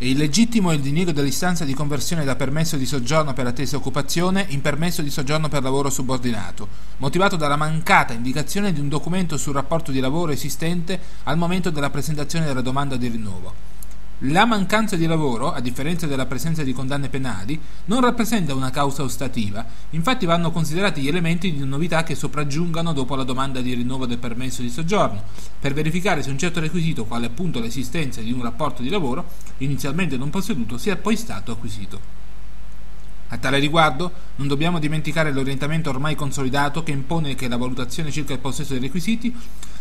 È illegittimo il diniego dell'istanza di conversione da permesso di soggiorno per attesa occupazione in permesso di soggiorno per lavoro subordinato, motivato dalla mancata indicazione di un documento sul rapporto di lavoro esistente al momento della presentazione della domanda di rinnovo. La mancanza di lavoro, a differenza della presenza di condanne penali, non rappresenta una causa ostativa, infatti vanno considerati gli elementi di novità che sopraggiungano dopo la domanda di rinnovo del permesso di soggiorno, per verificare se un certo requisito, quale appunto l'esistenza di un rapporto di lavoro, inizialmente non posseduto, sia poi stato acquisito. A tale riguardo, non dobbiamo dimenticare l'orientamento ormai consolidato che impone che la valutazione circa il possesso dei requisiti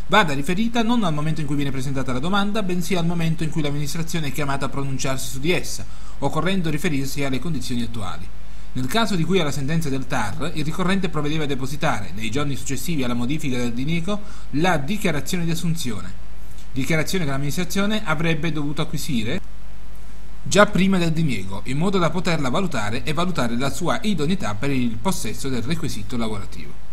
vada riferita non al momento in cui viene presentata la domanda, bensì al momento in cui l'amministrazione è chiamata a pronunciarsi su di essa, occorrendo riferirsi alle condizioni attuali. Nel caso di cui alla sentenza del TAR, il ricorrente provvedeva a depositare, nei giorni successivi alla modifica del diniego, la dichiarazione di assunzione, dichiarazione che l'amministrazione avrebbe dovuto acquisire già prima del diniego, in modo da poterla valutare e valutare la sua idoneità per il possesso del requisito lavorativo.